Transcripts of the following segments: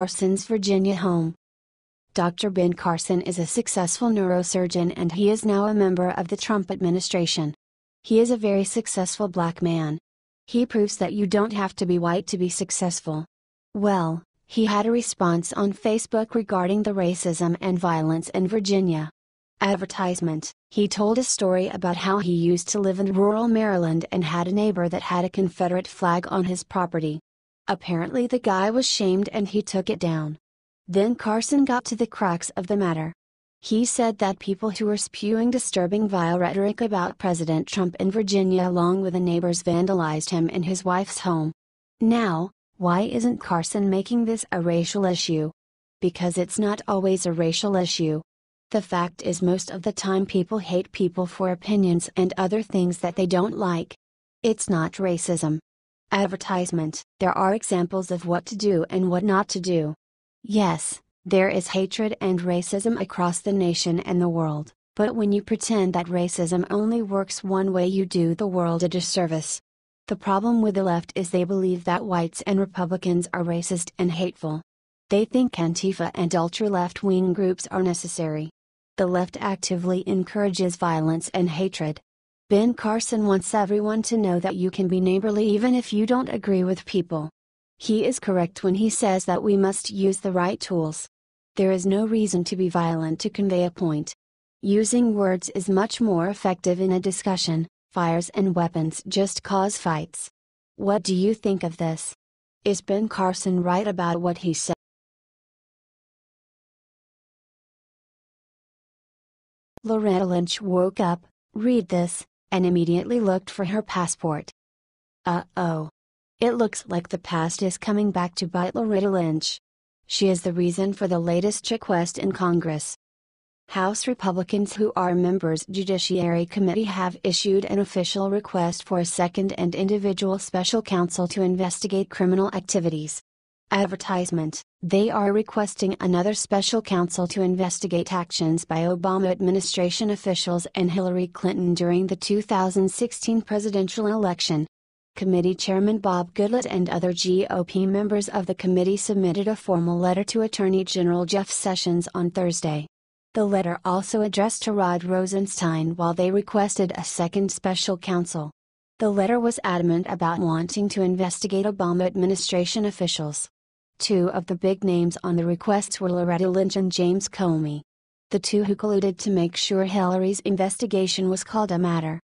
Carson's Virginia home. Dr. Ben Carson is a successful neurosurgeon and he is now a member of the Trump administration. He is a very successful black man. He proves that you don't have to be white to be successful. Well, he had a response on Facebook regarding the racism and violence in Virginia. Advertisement He told a story about how he used to live in rural Maryland and had a neighbor that had a Confederate flag on his property. Apparently, the guy was shamed and he took it down. Then Carson got to the crux of the matter. He said that people who were spewing disturbing vile rhetoric about President Trump in Virginia along with the neighbors vandalized him in his wife's home. Now, why isn't Carson making this a racial issue? Because it's not always a racial issue. The fact is, most of the time, people hate people for opinions and other things that they don't like. It's not racism. Advertisement There are examples of what to do and what not to do. Yes, there is hatred and racism across the nation and the world, but when you pretend that racism only works one way, you do the world a disservice. The problem with the left is they believe that whites and Republicans are racist and hateful. They think Antifa and ultra left wing groups are necessary. The left actively encourages violence and hatred. Ben Carson wants everyone to know that you can be neighborly even if you don't agree with people. He is correct when he says that we must use the right tools. There is no reason to be violent to convey a point. Using words is much more effective in a discussion, fires and weapons just cause fights. What do you think of this? Is Ben Carson right about what he said? Loretta Lynch woke up, read this, and immediately looked for her passport. Uh oh. It looks like the past is coming back to bite Loretta Lynch. She is the reason for the latest request in Congress. House Republicans who are members Judiciary Committee have issued an official request for a second and individual special counsel to investigate criminal activities. Advertisement They are requesting another special counsel to investigate actions by Obama administration officials and Hillary Clinton during the 2016 presidential election. Committee Chairman Bob Goodlatte and other GOP members of the committee submitted a formal letter to Attorney General Jeff Sessions on Thursday. The letter also addressed to Rod Rosenstein while they requested a second special counsel. The letter was adamant about wanting to investigate Obama administration officials. Two of the big names on the requests were Loretta Lynch and James Comey. The two who colluded to make sure Hillary's investigation was called a matter.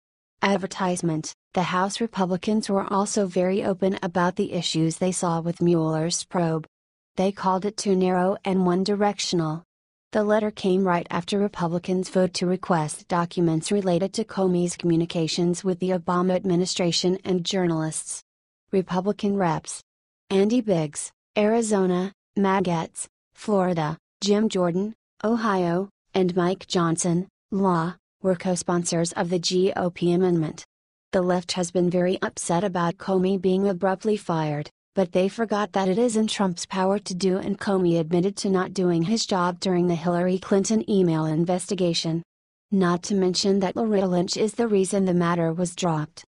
Advertisement The House Republicans were also very open about the issues they saw with Mueller's probe. They called it too narrow and one directional. The letter came right after Republicans vote to request documents related to Comey's communications with the Obama administration and journalists. Republican reps Andy Biggs, Arizona, Gaetz, Florida, Jim Jordan, Ohio, and Mike Johnson, Law, were co sponsors of the GOP amendment. The left has been very upset about Comey being abruptly fired, but they forgot that it is in Trump's power to do, and Comey admitted to not doing his job during the Hillary Clinton email investigation. Not to mention that Loretta Lynch is the reason the matter was dropped.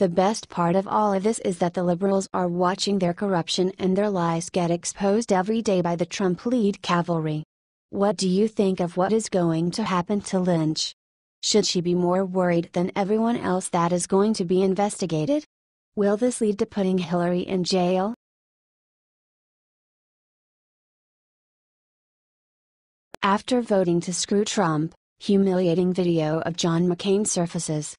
The best part of all of this is that the liberals are watching their corruption and their lies get exposed every day by the Trump lead cavalry. What do you think of what is going to happen to Lynch? Should she be more worried than everyone else that is going to be investigated? Will this lead to putting Hillary in jail? After voting to screw Trump, humiliating video of John McCain surfaces.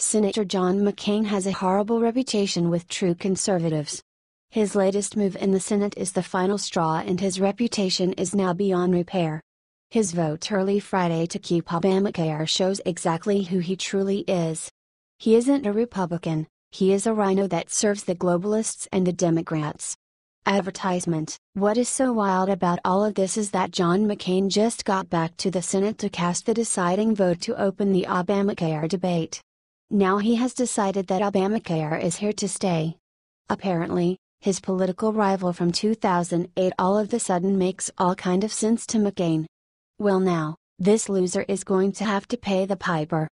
Senator John McCain has a horrible reputation with true conservatives. His latest move in the Senate is the final straw, and his reputation is now beyond repair. His vote early Friday to keep Obamacare shows exactly who he truly is. He isn't a Republican, he is a rhino that serves the globalists and the Democrats. Advertisement What is so wild about all of this is that John McCain just got back to the Senate to cast the deciding vote to open the Obamacare debate. Now he has decided that Obamacare is here to stay. Apparently, his political rival from 2008 all of the sudden makes all kind of sense to McCain. Well now, this loser is going to have to pay the piper.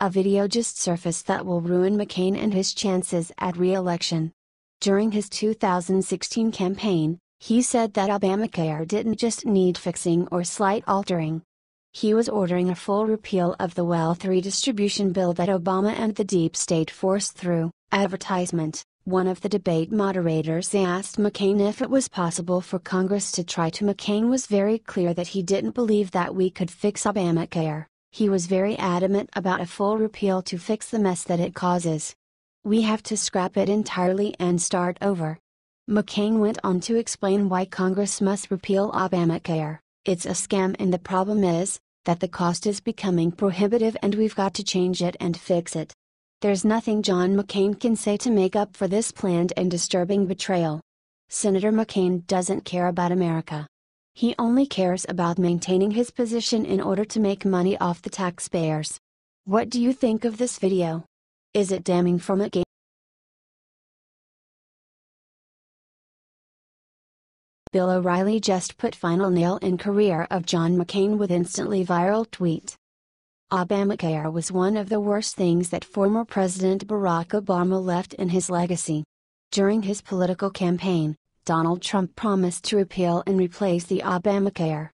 A video just surfaced that will ruin McCain and his chances at re-election. During his 2016 campaign, He said that Obamacare didn't just need fixing or slight altering. He was ordering a full repeal of the wealth redistribution bill that Obama and the deep state forced through. Advertisement One of the debate moderators asked McCain if it was possible for Congress to try to. McCain was very clear that he didn't believe that we could fix Obamacare. He was very adamant about a full repeal to fix the mess that it causes. We have to scrap it entirely and start over. McCain went on to explain why Congress must repeal Obamacare. It's a scam and the problem is, that the cost is becoming prohibitive and we've got to change it and fix it. There's nothing John McCain can say to make up for this planned and disturbing betrayal. Senator McCain doesn't care about America. He only cares about maintaining his position in order to make money off the taxpayers. What do you think of this video? Is it damning from a McCain? Bill O'Reilly just put final nail in career of John McCain with instantly viral tweet. Obamacare was one of the worst things that former President Barack Obama left in his legacy. During his political campaign, Donald Trump promised to repeal and replace the Obamacare.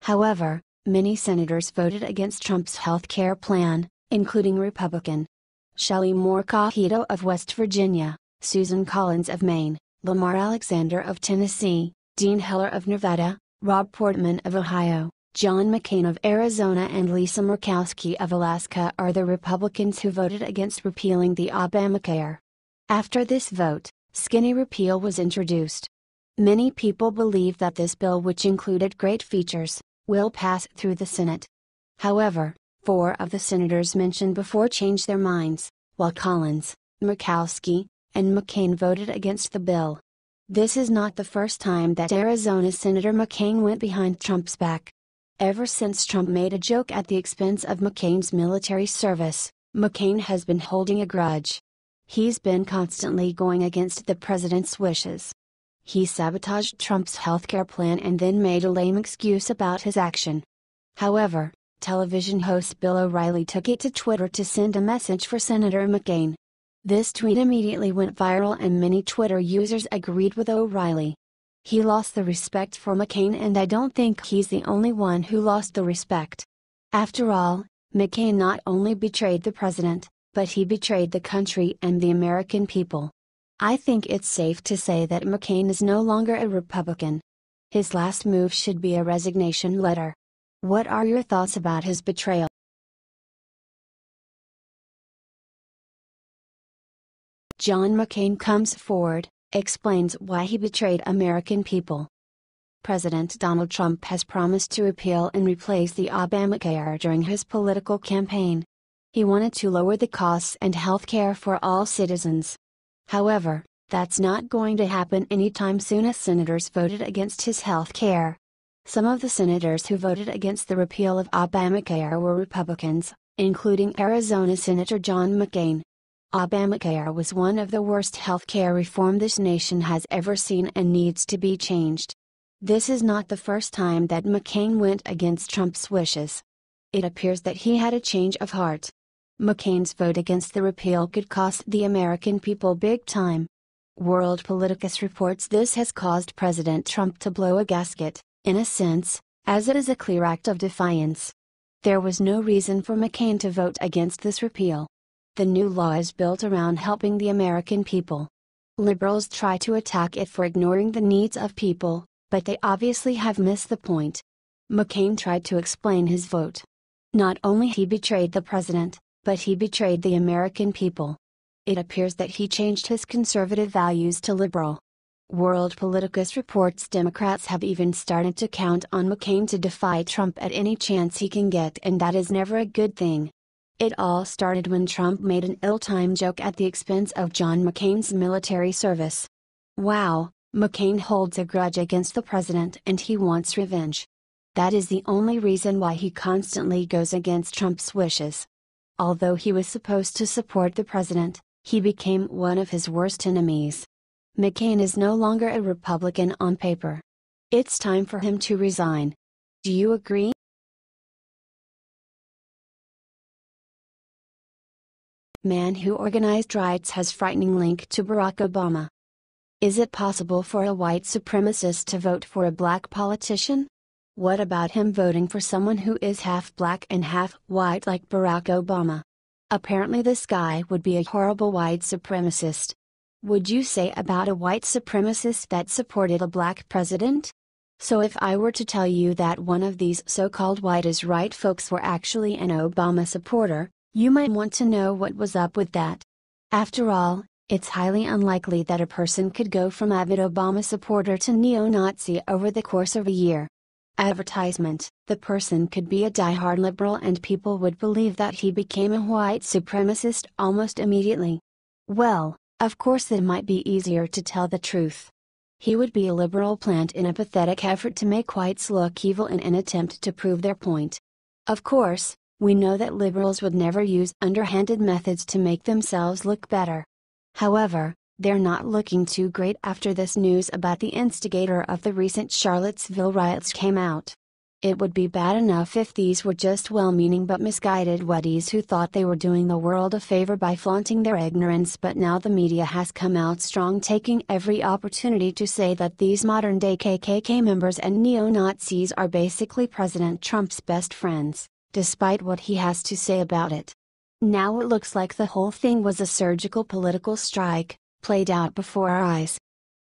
However, many senators voted against Trump's health care plan, including Republican Shelley Moore Capito of West Virginia, Susan Collins of Maine, Lamar Alexander of Tennessee, Dean Heller of Nevada, Rob Portman of Ohio, John McCain of Arizona and Lisa Murkowski of Alaska are the Republicans who voted against repealing the Obamacare. After this vote, skinny repeal was introduced. Many people believe that this bill, which included great features, will pass through the Senate. However, four of the senators mentioned before changed their minds, while Collins, Murkowski, and McCain voted against the bill. This is not the first time that Arizona Senator McCain went behind Trump's back. Ever since Trump made a joke at the expense of McCain's military service, McCain has been holding a grudge. He's been constantly going against the president's wishes. He sabotaged Trump's healthcare plan and then made a lame excuse about his action. However, television host Bill O'Reilly took it to Twitter to send a message for Senator McCain. This tweet immediately went viral and many Twitter users agreed with O'Reilly. He lost the respect for McCain and I don't think he's the only one who lost the respect. After all, McCain not only betrayed the president, but he betrayed the country and the American people. I think it's safe to say that McCain is no longer a Republican. His last move should be a resignation letter. What are your thoughts about his betrayal? John McCain comes forward, explains why he betrayed American people. President Donald Trump has promised to repeal and replace the Obamacare during his political campaign. He wanted to lower the costs and health care for all citizens. However, that's not going to happen anytime soon as senators voted against his health care. Some of the senators who voted against the repeal of Obamacare were Republicans, including Arizona Senator John McCain. Obamacare was one of the worst healthcare reform this nation has ever seen and needs to be changed. This is not the first time that McCain went against Trump's wishes. It appears that he had a change of heart. McCain's vote against the repeal could cost the American people big time. World Politicus reports this has caused President Trump to blow a gasket, in a sense, as it is a clear act of defiance. There was no reason for McCain to vote against this repeal. The new law is built around helping the American people. Liberals try to attack it for ignoring the needs of people, but they obviously have missed the point. McCain tried to explain his vote. Not only he betrayed the president, but he betrayed the American people. It appears that he changed his conservative values to liberal. World Politicus reports Democrats have even started to count on McCain to defy Trump at any chance he can get, and that is never a good thing. It all started when Trump made an ill timed joke at the expense of John McCain's military service. Wow, McCain holds a grudge against the president and he wants revenge. That is the only reason why he constantly goes against Trump's wishes. Although he was supposed to support the president, he became one of his worst enemies. McCain is no longer a Republican on paper. It's time for him to resign. Do you agree? Man who organized riots has frightening link to Barack Obama. Is it possible for a white supremacist to vote for a black politician? What about him voting for someone who is half black and half white like Barack Obama? Apparently, this guy would be a horrible white supremacist. Would you say about a white supremacist that supported a black president? So, if I were to tell you that one of these so called white is right folks were actually an Obama supporter, you might want to know what was up with that. After all, it's highly unlikely that a person could go from avid Obama supporter to neo Nazi over the course of a year. Advertisement The person could be a die-hard liberal and people would believe that he became a white supremacist almost immediately. Well, of course, it might be easier to tell the truth. He would be a liberal plant in a pathetic effort to make whites look evil in an attempt to prove their point. Of course, we know that liberals would never use underhanded methods to make themselves look better. However, they're not looking too great after this news about the instigator of the recent Charlottesville riots came out. It would be bad enough if these were just well meaning but misguided whiteys who thought they were doing the world a favor by flaunting their ignorance, but now the media has come out strong, taking every opportunity to say that these modern day KKK members and neo Nazis are basically President Trump's best friends, despite what he has to say about it. Now it looks like the whole thing was a surgical political strike, played out before our eyes.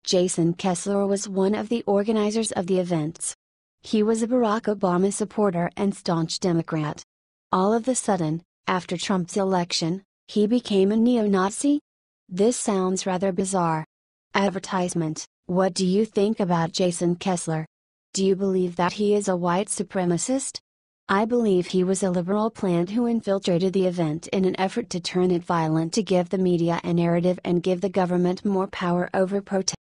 Jason Kessler was one of the organizers of the events. He was a Barack Obama supporter and staunch Democrat. All of a sudden, after Trump's election, he became a neo Nazi? This sounds rather bizarre. Advertisement What do you think about Jason Kessler? Do you believe that he is a white supremacist? I believe he was a liberal plant who infiltrated the event in an effort to turn it violent to give the media a narrative and give the government more power over protest.